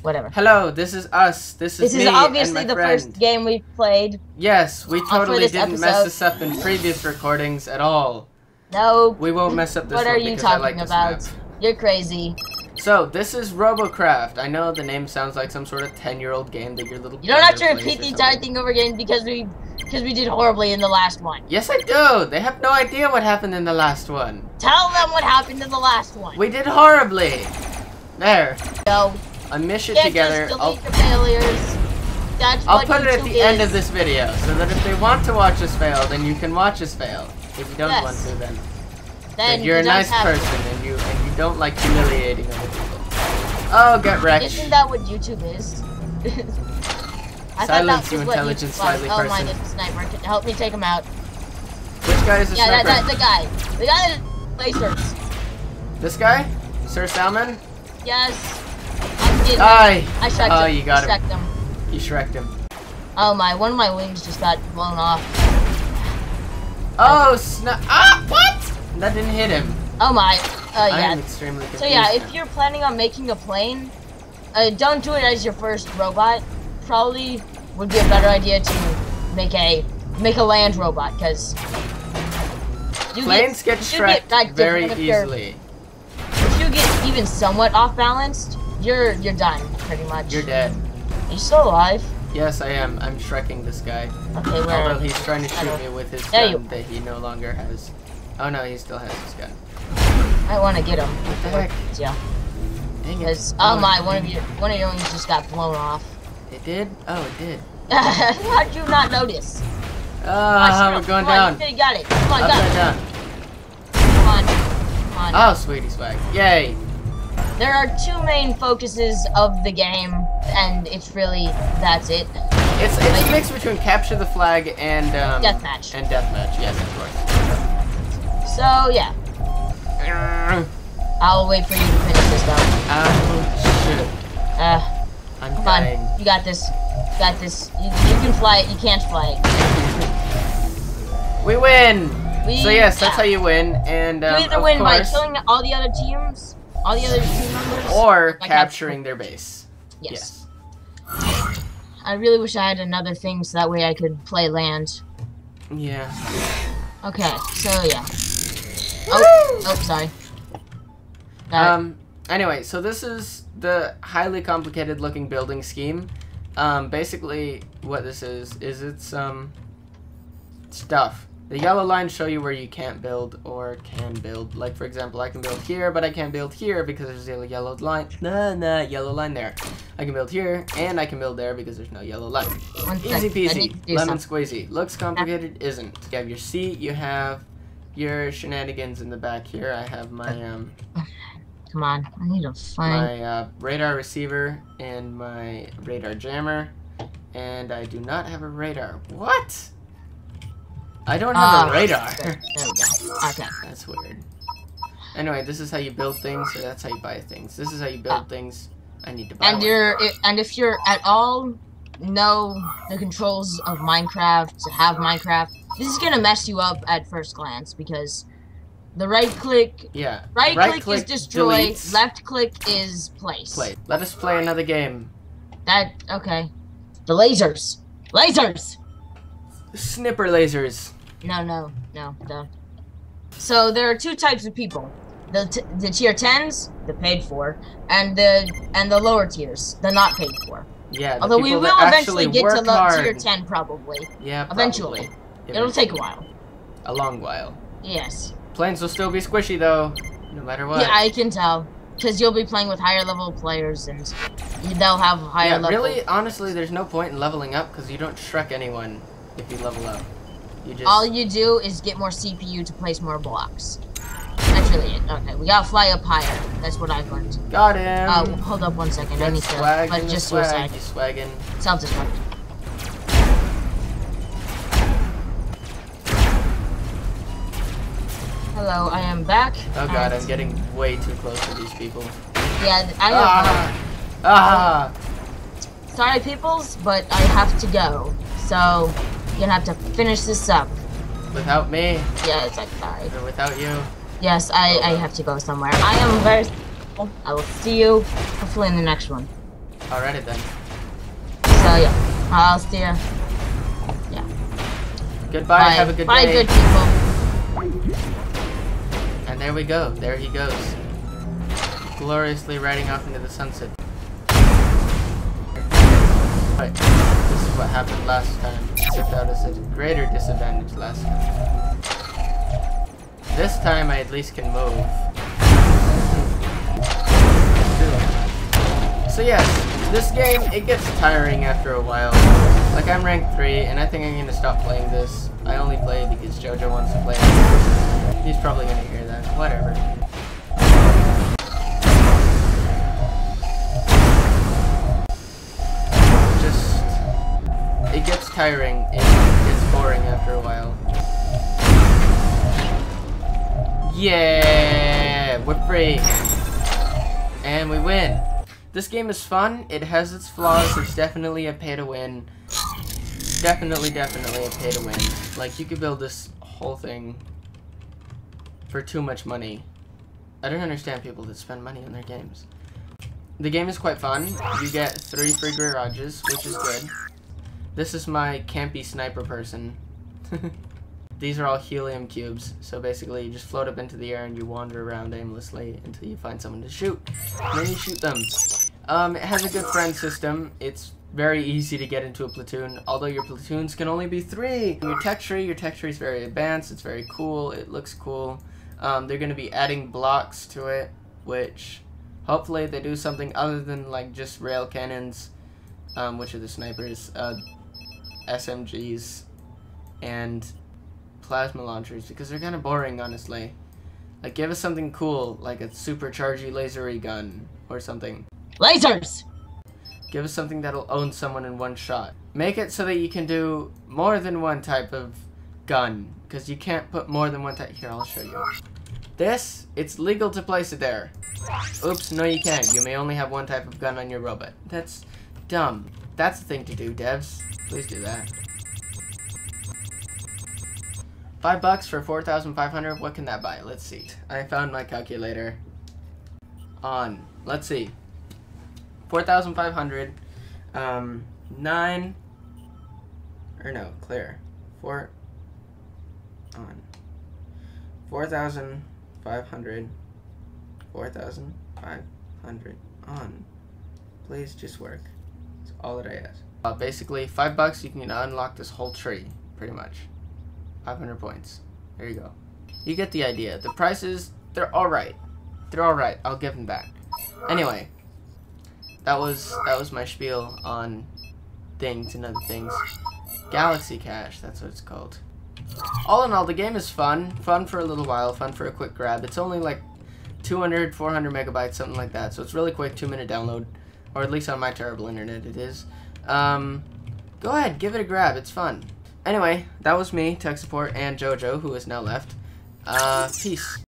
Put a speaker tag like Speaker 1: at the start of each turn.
Speaker 1: Whatever.
Speaker 2: Hello, this is us. This is
Speaker 1: This is obviously the
Speaker 2: friend.
Speaker 1: first game we've played.
Speaker 2: Yes, we totally didn't mess
Speaker 1: episode.
Speaker 2: this up in previous recordings at all.
Speaker 1: No,
Speaker 2: We won't mess up this
Speaker 1: what are you talking
Speaker 2: like
Speaker 1: about? You're crazy.
Speaker 2: So, this is Robocraft. I know the name sounds like some sort of 10-year-old game that your little
Speaker 1: You don't have to repeat the entire thing over again because we because we did horribly in the last one.
Speaker 2: Yes, I do. They have no idea what happened in the last one.
Speaker 1: Tell them what happened in the last one.
Speaker 2: We did horribly. There.
Speaker 1: Go.
Speaker 2: A mission
Speaker 1: Can't
Speaker 2: together. I'll,
Speaker 1: delete the failures. That's
Speaker 2: I'll put it at the end of this video, so that if they want to watch us fail, then you can watch us fail. If you don't
Speaker 1: Yes.
Speaker 2: want to, then,
Speaker 1: Then
Speaker 2: you're
Speaker 1: you
Speaker 2: a nice
Speaker 1: have to.
Speaker 2: person and you and you don't like humiliating other people. Oh, get wrecked.
Speaker 1: Isn't that what YouTube is? I thought
Speaker 2: Silence,
Speaker 1: that
Speaker 2: you intelligent, slightly
Speaker 1: Oh my,
Speaker 2: person.
Speaker 1: there's a sniper. Can- Help me take him out.
Speaker 2: Which guy is the
Speaker 1: Yeah, that,
Speaker 2: sniper?
Speaker 1: that, the guy. The guy that lasers.
Speaker 2: This guy? Sir Salmon?
Speaker 1: Yes. I'm getting
Speaker 2: Die!
Speaker 1: I shreked
Speaker 2: Oh,
Speaker 1: him.
Speaker 2: you got
Speaker 1: I
Speaker 2: him.
Speaker 1: him.
Speaker 2: You shreked him.
Speaker 1: Oh my, one of my wings just got blown off.
Speaker 2: Oh, snap. Ah, what? That didn't hit him.
Speaker 1: Oh my. Uh,
Speaker 2: I
Speaker 1: yeah.
Speaker 2: am extremely confused.
Speaker 1: So yeah, if you're planning on making a plane, uh, don't do it as your first robot. Probably would be a better idea to make a make a land robot because
Speaker 2: Planes get shreked very easily.
Speaker 1: If you get even somewhat off balanced, you're you're done pretty much.
Speaker 2: You're dead.
Speaker 1: Are you still alive?
Speaker 2: Yes, I am. I'm shrekking this guy.
Speaker 1: Okay, where?
Speaker 2: Although he's trying to shoot me with his
Speaker 1: There
Speaker 2: gun
Speaker 1: you-
Speaker 2: that he no longer has. Oh no, he still has his gun.
Speaker 1: I want to get him.
Speaker 2: What the heck?
Speaker 1: Yeah.
Speaker 2: Dang it.
Speaker 1: Because oh, oh my, one of your one of your wings just got blown off.
Speaker 2: It did? Oh, it did.
Speaker 1: How'd you not notice? Oh,
Speaker 2: we're going
Speaker 1: come on,
Speaker 2: down.
Speaker 1: You got it. Come on, got
Speaker 2: Upside
Speaker 1: it.
Speaker 2: down.
Speaker 1: Come on. Come on.
Speaker 2: Oh, sweetie swag. Yay.
Speaker 1: There are two main focuses of the game, and it's really that's it.
Speaker 2: It's it's a mix between capture the flag and um
Speaker 1: Deathmatch.
Speaker 2: and deathmatch. Yes, of course.
Speaker 1: So yeah,
Speaker 2: Ah,
Speaker 1: I'll wait for you to finish this though.
Speaker 2: Oh shit.
Speaker 1: Uh,
Speaker 2: I'm
Speaker 1: come
Speaker 2: dying.
Speaker 1: on, you got this. You got this. You, you can fly it. You can't fly it.
Speaker 2: We win.
Speaker 1: We,
Speaker 2: So yes, that's how you win, and um,
Speaker 1: You either win by killing all the other teams, all the other team members,
Speaker 2: or
Speaker 1: by
Speaker 2: capturing their base.
Speaker 1: Yes. I really wish I had another thing so that way I could play land.
Speaker 2: Yeah.
Speaker 1: Okay, so yeah. Oh, oh, sorry. Got it.
Speaker 2: Um. Anyway, so this is the highly complicated looking building scheme. Um. Basically, what this is is it's um stuff. The yellow lines show you where you can't build or can build. Like for example, I can build here, but I can't build here because there's a yellow line. Nah, nah, yellow line there. I can build here and I can build there because there's no yellow line.
Speaker 1: One
Speaker 2: Easy
Speaker 1: sec, I need
Speaker 2: peasy, lemon
Speaker 1: something.
Speaker 2: squeezy. Looks complicated, isn't. You have your seat, you have your shenanigans in the back here. I have my um
Speaker 1: Come on, I need to find.
Speaker 2: my uh, radar receiver and my radar jammer, and I do not have a radar. What? I don't have
Speaker 1: Ah,
Speaker 2: a radar.
Speaker 1: There, there we go. Okay.
Speaker 2: That's weird. Anyway, this is how you build things, so that's how you buy things. This is how you build
Speaker 1: Ah.
Speaker 2: things. I need to buy
Speaker 1: And you're, i- and if you're at all know the controls of Minecraft, to have Minecraft, this is gonna mess you up at first glance because the right click,
Speaker 2: Yeah.
Speaker 1: right,
Speaker 2: Right
Speaker 1: click, is
Speaker 2: click
Speaker 1: destroy,
Speaker 2: deletes.
Speaker 1: left click is place.
Speaker 2: Play. Let us play another game.
Speaker 1: That okay. The lasers, lasers.
Speaker 2: Snipper lasers.
Speaker 1: No, no, no, no. So there are two types of people: the t- the tier tens, the paid for, and the and the lower tiers, the not paid for.
Speaker 2: Yeah. the
Speaker 1: Although we will eventually get to
Speaker 2: hard.
Speaker 1: tier ten, probably.
Speaker 2: Yeah.
Speaker 1: Eventually.
Speaker 2: probably.
Speaker 1: It'll take a while.
Speaker 2: a long while.
Speaker 1: Yes.
Speaker 2: Planes will still be squishy though, no matter what.
Speaker 1: Yeah, I can tell. Because you'll be playing with higher level players, and they'll have higher
Speaker 2: Yeah,
Speaker 1: level.
Speaker 2: really, honestly, there's no point in leveling up because you don't shrek anyone if you level up. You just
Speaker 1: All you do is get more CPU to place more blocks. That's really it. Okay, we gotta fly up higher. That's what I've learned.
Speaker 2: got him.
Speaker 1: Oh, hold up one second. I need to. But just
Speaker 2: swag,
Speaker 1: suicide.
Speaker 2: you swaggin'.
Speaker 1: Self destruct. Hello, I am back.
Speaker 2: Oh god, I'm getting way too close to these people.
Speaker 1: Yeah, I have.
Speaker 2: Ah! Ah!
Speaker 1: Sorry, peoples, but I have to go. So, gonna have to finish this up.
Speaker 2: Without me,
Speaker 1: Yeah, it's like, sorry.
Speaker 2: or without you.
Speaker 1: Yes, I, I have to go somewhere. I am very. I will see you hopefully in the next one.
Speaker 2: Alrighty then.
Speaker 1: So yeah, I'll see you. Yeah.
Speaker 2: Goodbye,
Speaker 1: Bye.
Speaker 2: have a good
Speaker 1: Bye,
Speaker 2: day.
Speaker 1: good people.
Speaker 2: And there we go. There he goes. Gloriously riding off into the sunset. Right. What happened last time. Except I was at a greater disadvantage last time. This time I at least can move. So yes, this game, it gets tiring after a while. Like I'm rank 3, and I think I'm gonna stop playing this. I only play because JoJo wants to play. He's probably gonna hear that. Whatever. Tiring. and gets boring after a while. Yeah! We're free! And we win! This game is fun. It has its flaws. It's definitely a pay to win. Definitely, definitely a pay to win. Like, you could build this whole thing for too much money. I don't understand people that spend money on their games. The game is quite fun. You get three free garages, which is good. This is my campy sniper person. These are all helium cubes, so basically you just float up into the air and you wander around aimlessly until you find someone to shoot. And then you shoot them. Um, it has a good friend system. It's very easy to get into a platoon, although your platoons can only be three. Your tech tree, your tech tree is very advanced, it's very cool, it looks cool. Um, they're going to be adding blocks to it, which hopefully they do something other than like just rail cannons, um, which are the snipers, uh, SMGs, and plasma launchers, because they're kind of boring, honestly. Like, give us something cool, like a superchargy lasery gun, or something.
Speaker 1: Lasers!
Speaker 2: Give us something that'll own someone in one shot. Make it so that you can do more than one type of gun, because you can't put more than one type. Here, I'll show you. This, it's legal to place it there. Oops, no you can't. You may only have one type of gun on your robot. That's dumb. That's the thing to do, devs. Please do that. Five bucks for 4,500, what can that buy? Let's see. I found my calculator. On. Let's see. 4,500. Um, 9. Or no, clear. 4. On. 4,500. 4,500. On. Please just work. All that I ask. Uh, basically, 5 bucks, you can unlock this whole tree. Pretty much. 500 points. There you go. You get the idea. The prices, they're alright. They're alright. I'll give them back. Anyway, that was that was my spiel on things and other things. Galaxy Cash, that's what it's called. All in all, the game is fun. Fun for a little while. Fun for a quick grab. It's only like 200, 400 megabytes, something like that. So it's really quick, two minute download. Or at least on my terrible internet it is. Um, go ahead, give it a grab. It's fun. Anyway, that was me, tech support, and JoJo, who is now left. Uh, peace.